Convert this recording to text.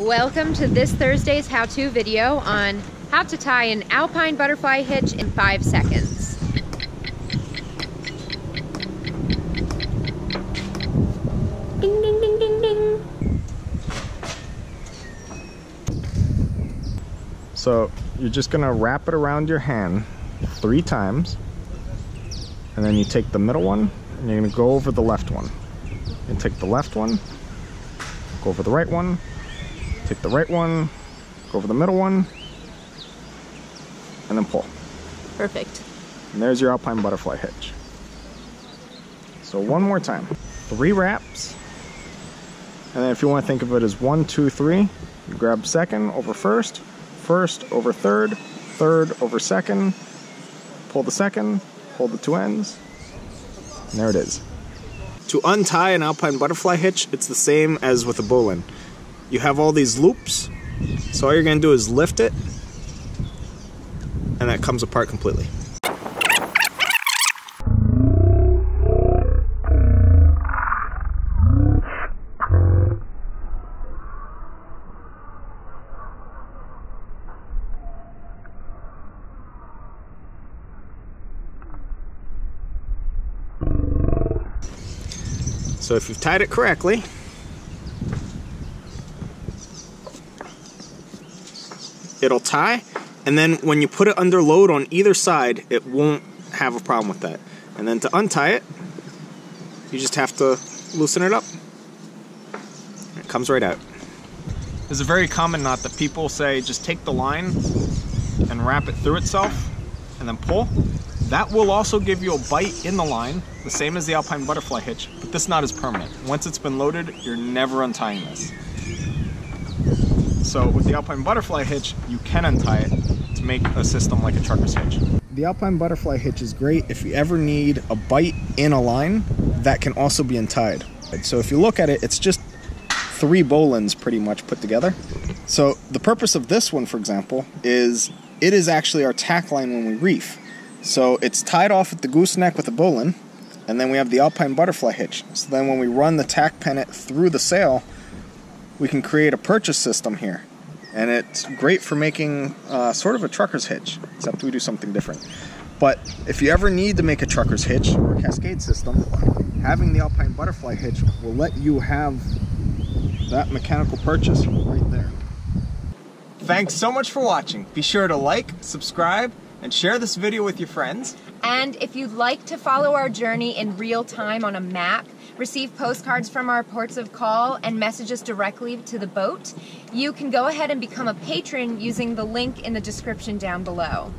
Welcome to this Thursday's how-to video on how to tie an alpine butterfly hitch in five seconds. Ding, ding, ding, ding, ding. So you're just gonna wrap it around your hand three times and then you take the middle one and you're gonna go over the left one and take the left one go over the right one take the right one go over the middle one and then pull. Perfect. and there's your alpine butterfly hitch. So one more time. Three wraps. And then if you want to think of it as one two three you grab second over first first over third third over second pull the second hold the two ends. And there it is. To untie an alpine butterfly hitch it's the same as with a bowline you have all these loops. So all you're going to do is lift it and that comes apart completely. So if you've tied it correctly, it'll tie, and then when you put it under load on either side, it won't have a problem with that. And then to untie it, you just have to loosen it up. It comes right out. There's a very common knot that people say just take the line and wrap it through itself and then pull. That will also give you a bight in the line, the same as the Alpine Butterfly hitch, but this knot is permanent. Once it's been loaded, you're never untying this. So with the Alpine Butterfly hitch, you can untie it to make a system like a trucker's hitch. The Alpine Butterfly hitch is great if you ever need a bight in a line that can also be untied. So if you look at it, it's just three bowlines pretty much put together. So the purpose of this one, for example, is it is actually our tack line when we reef. So it's tied off at the gooseneck with a bowline, and then we have the Alpine Butterfly hitch. So then when we run the tack pennant through the sail, we can create a purchase system here. And it's great for making uh, sort of a trucker's hitch, except we do something different. But if you ever need to make a trucker's hitch or a cascade system, having the Alpine Butterfly hitch will let you have that mechanical purchase right there. Thanks so much for watching. Be sure to like, subscribe, and share this video with your friends. And if you'd like to follow our journey in real time on a map, receive postcards from our ports of call, and messages directly to the boat, you can go ahead and become a patron using the link in the description down below.